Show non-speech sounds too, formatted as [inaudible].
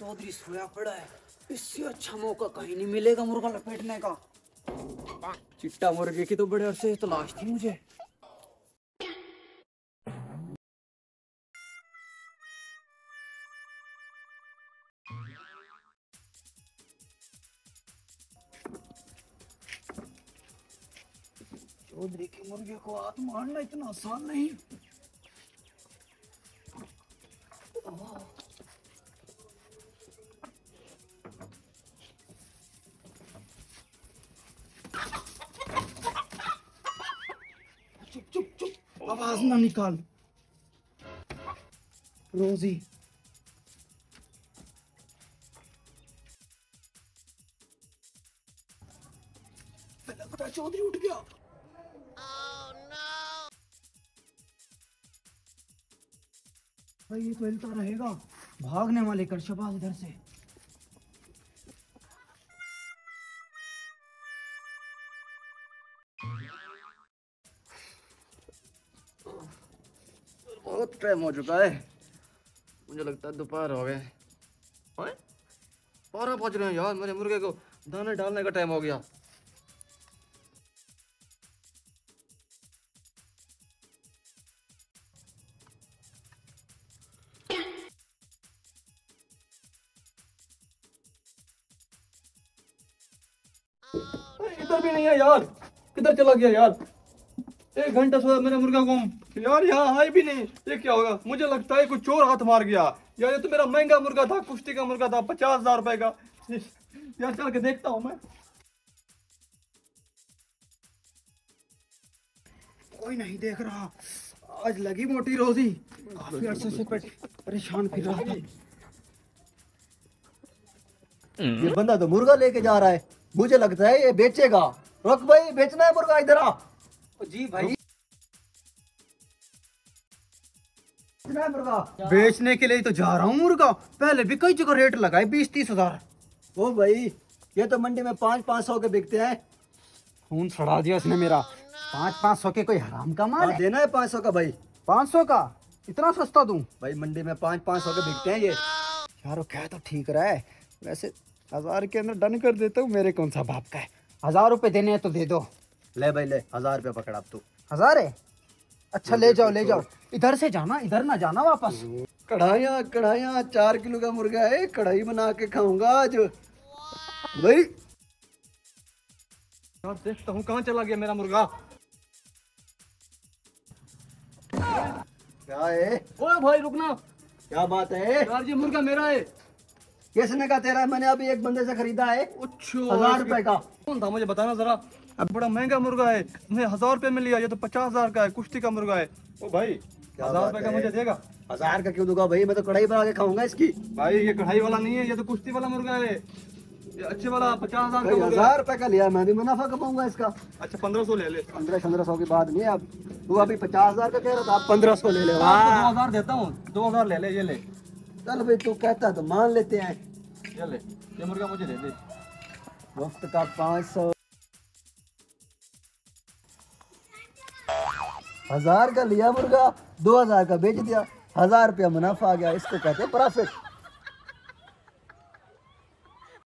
चौधरी सोया पड़ा है। इससे अच्छा मौका कहीं नहीं मिलेगा मुर्गा लपेटने का। चिट्टा मुर्गे की तो बड़े अरसे तलाश थी मुझे। चौधरी के मुर्गे को हाथ मारना इतना आसान नहीं। आवाज़ ना निकाल। रोजी। चौधरी उठ गया। भाई, ये तो हिलता रहेगा। भागने वाले कर शबाज इधर से। बहुत टाइम हो चुका है। मुझे लगता है दोपहर हो गए। ओए, बारह बज रहे हैं यार मेरे मुर्गे को दाने डालने का टाइम हो गया। इधर भी नहीं है यार। किधर चला गया यार? एक घंटा सोया मेरा मुर्गा को। यार, यहाँ आए भी नहीं। ये क्या होगा? मुझे लगता है कुछ चोर हाथ मार गया। यार, ये तो मेरा महँगा मुर्गा था, कुश्ती का मुर्गा था, पचास हज़ार रुपए का। यार चल के देखता हूँ मैं। कोई नहीं देख रहा। आज लगी मोटी रोजी। काफ़ी अरसे से परेशान फिर रहा था। ये बंदा तो मुर्गा लेके जा रहा है। मुझे लगता है ये बेचेगा। रुक भाई, बेचना है मुर्गा इधर आ। जी भाई। मुर्गा? बेचने के लिए तो जा रहा हूँ मुर्गा। पहले भी कई जगह रेट लगाए बीस तीस हज़ार। ओ भाई ये तो मंडी में पाँच पाँच सौ के बिकते हैं। खून सड़ा दिया इसने मेरा। पाँच पाँच सौ के कोई हराम का माल देना है पाँच सौ का भाई। पाँच सौ का? इतना सस्ता दूँ? भाई मंडी में पाँच पाँच सौ के बिकते हैं ये। यार वो क्या तो ठीक रहा है? वैसे हज़ार के अंदर डन कर देता हूँ मेरे कौन सा बाप का है? हज़ार रुपए देने हैं तो दे दो। ले भाई ले हज़ार रुपये पकड़ अब तू। हज़ार है? अच्छा ले जाओ ले जाओ। [laughs] इधर से जाना इधर ना जाना वापस। कढ़ाइया कढ़ाइया चार किलो का मुर्गा है कढ़ाई बना के खाऊँगा आज। भाई। देखता हूँ कहाँ चला गया मेरा मुर्गा? क्या है? ओए भाई रुकना। क्या बात है? यार ये मुर्गा मेरा है। किसने का तेरा? है? मैंने अभी एक बंदे से खरीदा है। अच्छा। हज़ार रुपए का। कौन था मुझे बताना जरा? अब बड़ा महँगा मुर्गा है। मैं हज़ार रुपए में लिया ये तो पचास हज़ार का है कुश्ती का मुर्गा है। ओ भाई हज़ार रुपए का मुझे देगा। हज़ार का क्यों दूँगा भाई? मैं तो कढ़ाई बना के खाऊँगा इसकी। भाई ये कढ़ाई वाला नहीं है ये तो कुश्ती वाला मुर्गा है। ये अच्छे वाला पचास हज़ार हज़ार रुपए का लिया मैं भी मुनाफा कमाऊँगा इसका। अच्छा पंद्रह सौ ले ले। पंद्रह पंद्रह सौ की बात नहीं है अब। तू अभी पचास हज़ार का कह रहा था आप पंद्रह सौ ले ले। दो हज़ार देता हूँ दो हज़ार ले ले ये ले। चल भाई तू कहता है तो मान लेते हैं। ये ले ये मुर्गा मुझे दे दे। वक्त का पाँच सौ। हज़ार का लिया मुर्गा, दो हज़ार का बेच दिया, हज़ार रुपया मुनाफा आ गया, इसको कहते हैं प्रॉफिट